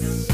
Yes.